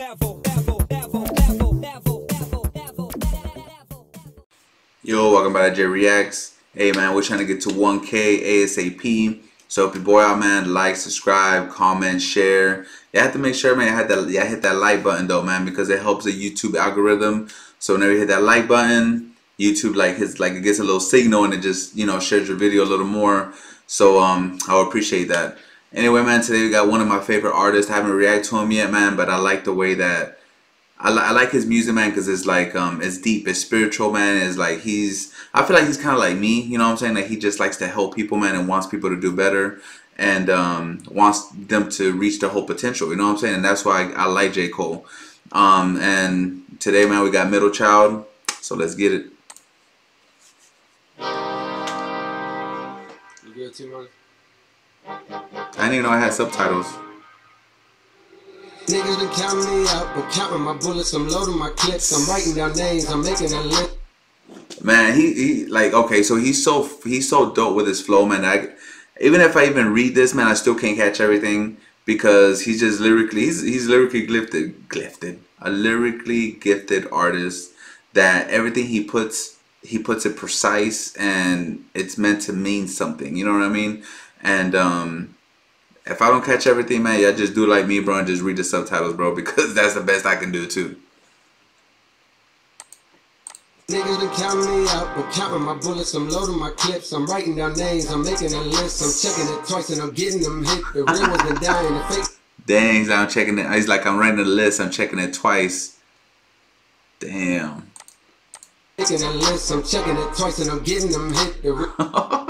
Yo, welcome back to J Reacts. Hey man, we're trying to get to 1K ASAP. So if your boy out, man, like, subscribe, comment, share. You have to make sure, man, you hit that, you hit that like button though, man, because it helps the YouTube algorithm. So whenever you hit that like button, YouTube like hits like it gets a little signal and it just you know shares your video a little more. So um, I appreciate that. Anyway, man, today we got one of my favorite artists. I haven't reacted to him yet, man, but I like the way that I, li I like his music, man, because it's like um, it's deep, it's spiritual, man. It's like he's I feel like he's kind of like me, you know what I'm saying? Like he just likes to help people, man, and wants people to do better and um, wants them to reach their whole potential. You know what I'm saying? And that's why I, I like J Cole. Um, and today, man, we got Middle Child. So let's get it. You good, T-Money? I didn't even know I had subtitles. Niggas been counting me out, I'm counting my bullets, I'm loading my clips, I'm writing down names, I'm making a list. Man, he, he like okay, so he's so he's so dope with his flow, man. I even if I even read this, man, I still can't catch everything because he's just lyrically he's he's lyrically gifted, gifted, a lyrically gifted artist that everything he puts he puts it precise and it's meant to mean something. You know what I mean? And um, if I don't catch everything, man, yeah, just do like me, bro, and just read the subtitles, bro, because that's the best I can do too. Niggas been counting me out, I'm counting my bullets, I'm loading my clips, I'm writing down names, I'm making a list, I'm checking it twice and I'm getting them hit. The real ones been dying, the fake. Dang, I'm checking it. He's like, I'm writing the list, I'm checking it twice. Damn. Making a list, I'm checking it twice and I'm getting them hit. The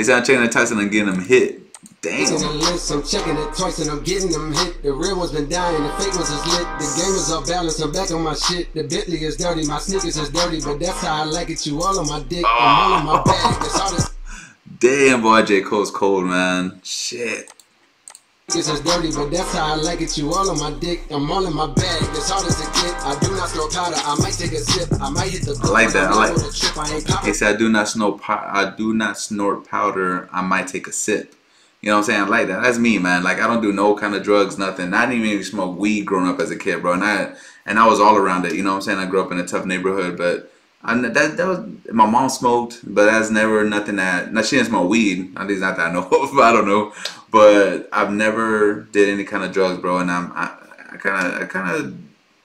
He's out checking it Tyson and getting him hit. Damn. list, I'm checking it twice and I'm getting them hit. The real ones been dying, the fake ones is lit. The game is off balance, I'm back on my shit. The Bentley is dirty, my sneakers is dirty, but that's how I like it. You all on my dick, I'm all in my ah. bag. All this Damn, boy, J. Cole's cold, man. Shit. Niggas is dirty, but that's how I like it. You all on my dick, I'm all in my bag. That's hard as it get. I do not throw powder, I might take a sip, I might hit the. I like that, I like- I. He said, I do not snort, I do not snort powder. I might take a sip. You know what I'm saying? I like that. That's me, man. Like I don't do no kind of drugs, nothing. I didn't even smoke weed growing up as a kid, bro. And I and I was all around it. You know what I'm saying? I grew up in a tough neighborhood, but I that that was my mom smoked, but that's never nothing that. Now she didn't smoke weed. At least not that I know of. I don't know, but I've never did any kind of drugs, bro. And I'm I kind of I kind of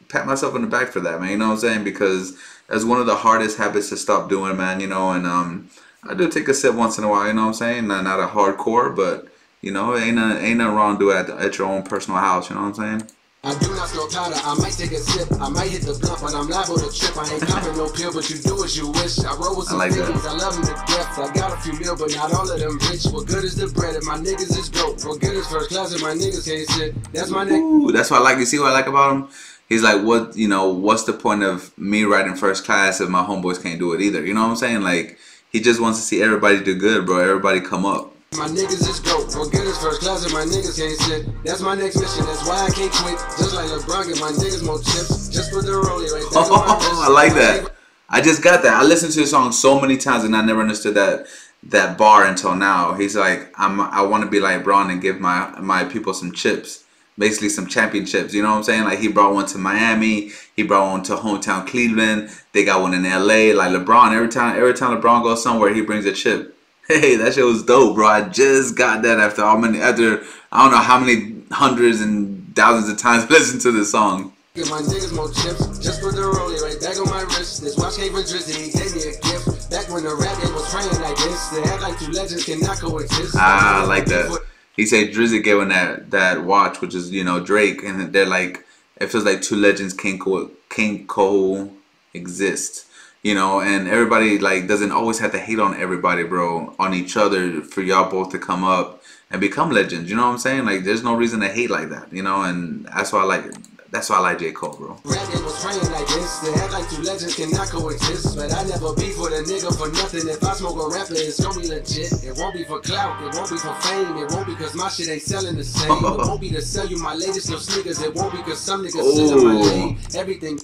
pat myself on the back for that, man. You know what I'm saying? Because that's one of the hardest habits to stop doing, man. You know, and um, I do take a sip once in a while. You know what I'm saying? Not not a hardcore, but you know, ain't a, ain't nothing wrong to do it at, the, at your own personal house. You know what I'm saying? I do not throw powder, I might take a sip, I might hit the blunt, but I'm liable to trip. I ain't popping no pill, but you do as you wish. I roll with some I like niggas, I love them to death. I got a few mil, but not all of them rich. What good is the bread if my niggas is broke? What good is first class if my niggas can't sit? That's my. Ooh, that's what I like. You see what I like about him? He's like, what you know? What's the point of me riding first class if my homeboys can't do it either? You know what I'm saying? Like, he just wants to see everybody do good, bro. Everybody come up. My niggas is broke. What good is first class if my niggas can't sit? That's my next mission, that's why I can't quit. Just like LeBron, get my niggas more chips. Just put the rollie right there. Oh, wrist. I like that. I just got that. I listened to the song so many times and I never understood that that bar until now. He's like, I'm I want to be like Bron and give my my people some chips. Basically some championships, you know what I'm saying? Like he brought one to Miami, he brought one to hometown Cleveland, they got one in LA. Like LeBron, every time every time LeBron goes somewhere, he brings a chip. Hey, that shit was dope, bro. I just got that after how many after I don't know how many hundreds and thousands of times listened to this song. Give my niggas more chips. Just put the rollie right back on my wrist. This watch came from Drizzy, he gave me a gift. Back when the rap game was praying like this, act like two legends cannot coexist. Ah, I like that. He said Drizzy gave him that that watch, which is you know Drake, and they're like it feels like two legends can't co can't coexist, you know, and everybody like doesn't always have to hate on everybody, bro, on each other for y'all both to come up and become legends. You know what I'm saying? Like there's no reason to hate like that, you know, and that's why I like it. That's why I like J Cole, bro. Rap game was praying like this. They act like two legends cannot coexist. But I never beef with a nigga for nothing. If I smoke a rapper, it's gonna be legit. It won't be for clout, it won't be for fame. It won't be cause my shit ain't selling the same. It won't be to sell you my latest little sneakers. It won't be cause some niggas sit in my oh. lane. Everything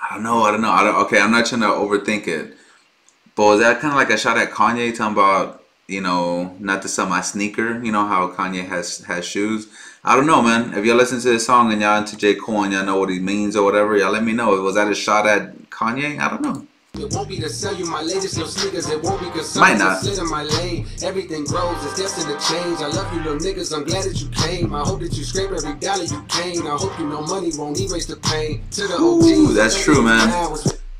I don't know. I don't know. I don't. Okay, I'm not trying to overthink it. But was that kind of like a shot at Kanye talking about you know not to sell my sneaker? You know how Kanye has has shoes. I don't know, man. If y'all listen to this song and y'all into J. Cole and y'all know what he means or whatever, y'all let me know. Was that a shot at Kanye? I don't know. It won't be to sell you my latest little sneakers. It won't be cause Might not. slid in my lane. Everything grows, it's destined to change. I love you little niggas, I'm glad that you came. I hope that you scrape every dollar you came. I hope you know money won't erase the pain. To the Ooh, OGs, that's true, man.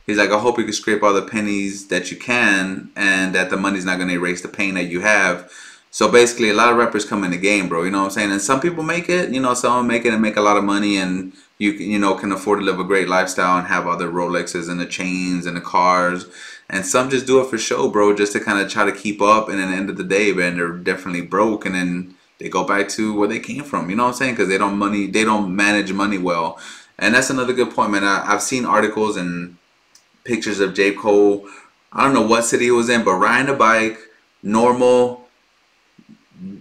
He's like, I hope you can scrape all the pennies that you can, and that the money's not gonna erase the pain that you have. So basically, a lot of rappers come in the game, bro. You know what I'm saying? And some people make it. You know, some make it and make a lot of money, and you can, you know, can afford to live a great lifestyle and have other Rolexes and the chains and the cars. And some just do it for show, bro, just to kind of try to keep up. And at the end of the day, man, they're definitely broke, and then they go back to where they came from. You know what I'm saying? Because they don't money, they don't manage money well. And that's another good point, man. I, I've seen articles and pictures of J. Cole. I don't know what city he was in, but riding a bike, normal,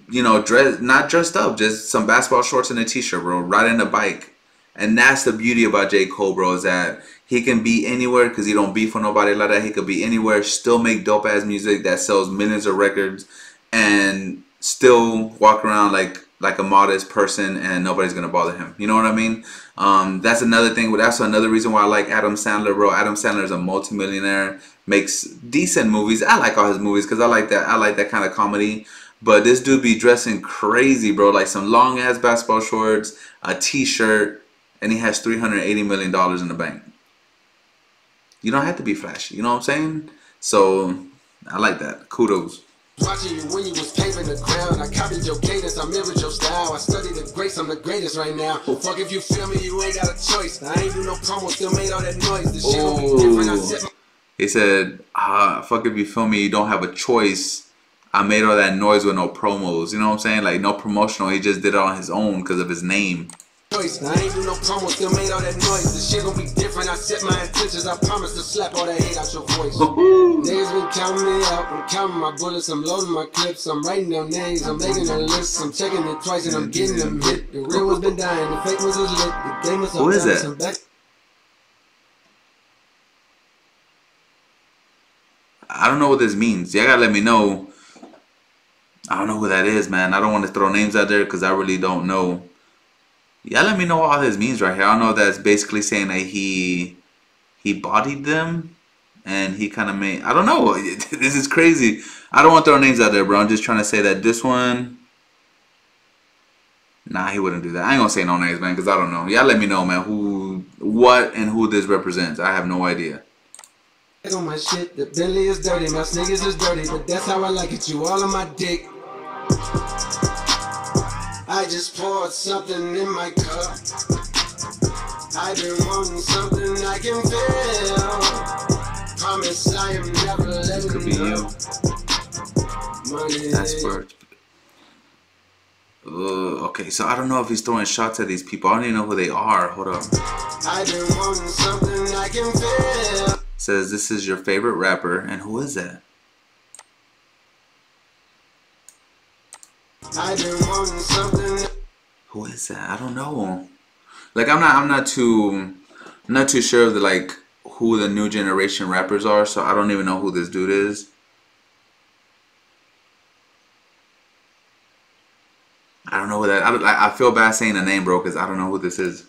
you know, dress not dressed up, just some basketball shorts and a t-shirt, bro, riding a bike. And that's the beauty about J. Cole, bro, is that he can be anywhere because he don't beef with nobody like that. He could be anywhere, still make dope ass music that sells millions of records, and still walk around like like a modest person, and nobody's gonna bother him. You know what I mean? Um, that's another thing. That's another reason why I like Adam Sandler, bro. Adam Sandler is a multimillionaire, makes decent movies. I like all his movies because I like that. I like that kind of comedy. But this dude be dressing crazy, bro. Like some long ass basketball shorts, a t-shirt, and he has three hundred eighty million dollars in the bank. You don't have to be flashy. You know what I'm saying? So I like that. Kudos. Watching you when you was paving the ground. I copied your cadence, I mirrored your style. I studied the greats, I'm the greatest right now. Fuck if you feel me, you ain't got a choice. I ain't do no promo, still made all that noise. The shit gon' be different. I my He said, ah, fuck if you feel me, you don't have a choice. I made all that noise with no promos. You know what I'm saying? Like no promotional. He just did it on his own because of his name. Choice. I ain't do no promo, still made all that noise. The shit gon' be different. I set my intentions. I promise to slap all that hate out your voice. Niggas been counting me out. I'm counting my bullets. I'm loading my clips. I'm writing down names. I'm making a list. I'm checking it twice and I'm getting them hit. The real ones been dying. The fake ones is lit. The game is Who is back. I don't know what this means. Y'all gotta let me know. I don't know who that is, man. I don't want to throw names out there because I really don't know. Yeah, let me know what all this means right here. I don't know if that's basically saying that he he bodied them and he kind of made. I don't know. this is crazy. I don't want to throw names out there, bro. I'm just trying to say that this one. Nah, he wouldn't do that. I ain't gonna say no names, man, because I don't know. Y'all let me know, man, who, what, and who this represents. I have no idea. on my shit. The Bentley is dirty, my sneakers is dirty, but that's how I like it. You all on my dick. I just poured something in my cup. I've been wanting something I can feel. Promise I am never letting Could be you. Money. That's for. Uh, okay, so I don't know if he's throwing shots at these people. I don't even know who they are. Hold up. I've been wanting something I can feel. says this is your favorite rapper, and who is that? I've been wanting something. Who is that? I don't know. Like I'm not I'm not too I'm not too sure of the like who the new generation rappers are, so I don't even know who this dude is. I don't know who that. I, I feel bad saying the name, bro, because I don't know who this is.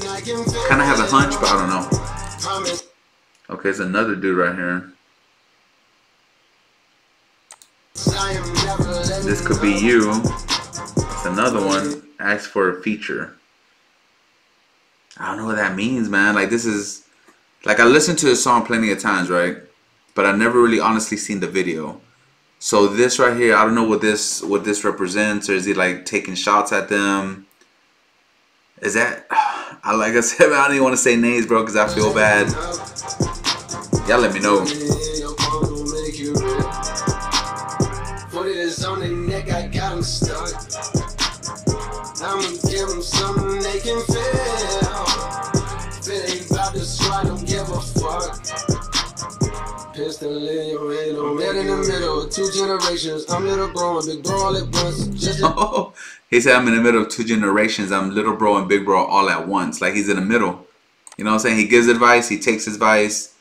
I can feel. Kind of have a hunch, but I don't know. Okay, it's another dude right here. I am never letting This could be you. It's another one. Ask for a feature. I don't know what that means, man. Like this is like I listened to the song plenty of times, right? But I never really honestly seen the video. So this right here, I don't know what this what this represents, or is he like taking shots at them? Is that I like I said, I don't even want to say names, bro, because I feel bad. Y'all let me know. Generations. I'm little bro and big bro all at once. Just he said I'm in the middle of two generations. I'm little bro and big bro all at once. Like he's in the middle. You know what I'm saying? He gives advice, he takes advice,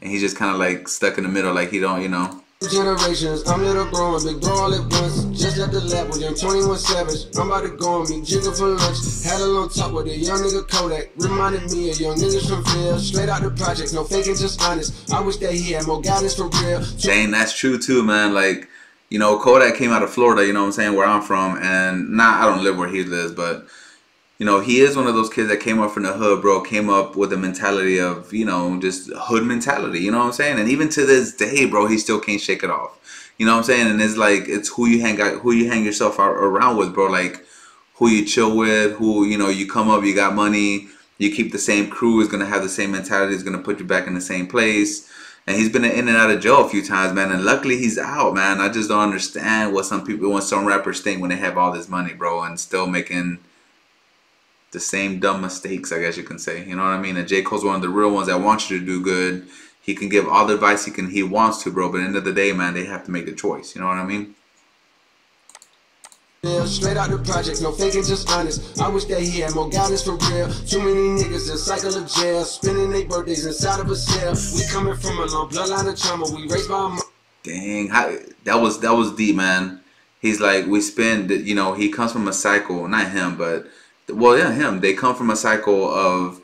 and he's just kind of like stuck in the middle. Like he don't, you know. Generations, I'm little growing, big bro all at once. Just at the level, young 21 Savage. I'm about to go and meet Jigga for lunch. Had a little talk with a young nigga Kodak. Reminded me of young niggas from Phil. Straight out the projects, no faking, just honest. I wish that he had more guidance for real. Dang, that's true too, man. Like, you know, Kodak came out of Florida, you know what I'm saying, where I'm from. And nah, I don't live where he lives, but you know, he is one of those kids that came up from the hood, bro. Came up with a mentality of, you know, just hood mentality. You know what I'm saying? And even to this day, bro, he still can't shake it off. You know what I'm saying? And it's like it's who you hang out, who you hang yourself out around with, bro. Like who you chill with, who you know, you come up, you got money, you keep the same crew, is gonna have the same mentality, is gonna put you back in the same place. And he's been in and out of jail a few times, man. And luckily he's out, man. I just don't understand what some people, what some rappers think when they have all this money, bro, and still making the same dumb mistakes, I guess you can say. You know what I mean? And J. Cole's one of the real ones that wants you to do good. He can give all the advice he can he wants to, bro. But at the end of the day, man, they have to make the choice. You know what I mean? Yeah, straight out the project, no faking, just honest. I wish that he had more guidance for real. Too many niggas in cycle of jail, spending their birthdays inside of a cell. We coming from a long bloodline of trauma. We raised by a Dang, how, that was that was deep, man. He's like, we spend, you know, he comes from a cycle, not him, but well, yeah, him. They come from a cycle of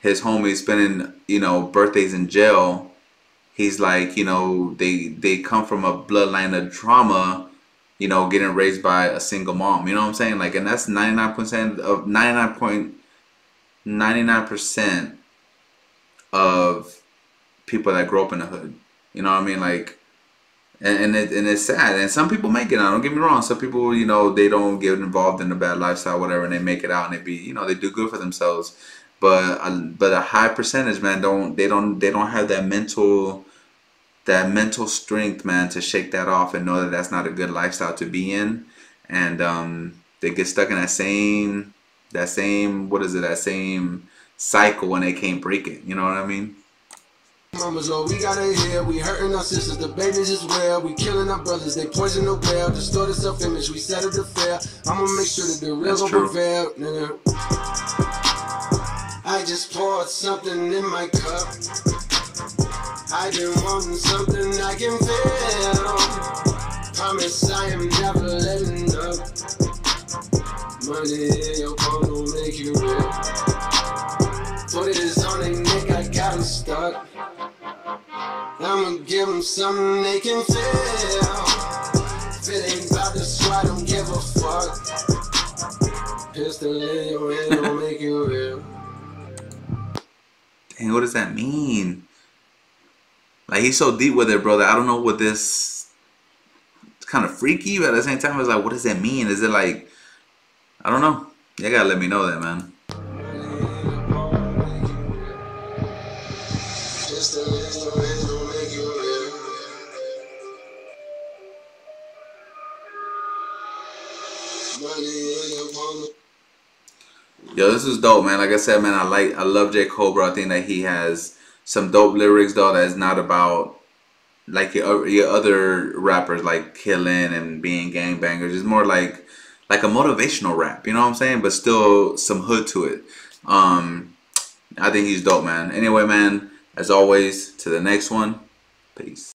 his homies spending, you know, birthdays in jail. He's like, you know, they they come from a bloodline of trauma, you know, getting raised by a single mom. You know what I'm saying? Like, and that's 99% of 99.99 percent of people that grow up in the hood. You know what I mean? Like, and and, it, and it's sad. And some people make it out. Don't get me wrong. Some people, you know, they don't get involved in a bad lifestyle, whatever, and they make it out and they be, you know, they do good for themselves. But a, but a high percentage, man, don't they don't they don't have that mental that mental strength, man, to shake that off and know that that's not a good lifestyle to be in, and um, they get stuck in that same that same what is it that same cycle when they can't break it. You know what I mean? Mamas, oh, we got. We hurting our sisters, the babies as well. We killing our brothers, they poison the well. Distorted self image, we set it to fail. I'ma make sure that the real gon' prevail, nigga. I just poured something in my cup. I been wanting something I can feel. Promise I am never letting up. Money in your palm don't make you real. Put it on their neck, I got them stuck. I'ma give them something they can feel. If it about this, I don't give a fuck. Pistol in your hand don't make you real. Dang, what does that mean? Like he's so deep with it, brother. I don't know what this. It's kind of freaky, but at the same time, it's like, what does that mean? Is it like, I don't know. You gotta let me know that, man. Yo, this is dope, man. Like I said, man, I like, I love J. Cole, bro. I think that he has some dope lyrics, though, that is not about like your, your other rappers, like killing and being gangbangers. It's more like like a motivational rap, you know what I'm saying? But still some hood to it. Um, I think he's dope, man. Anyway, man, as always, to the next one. Peace.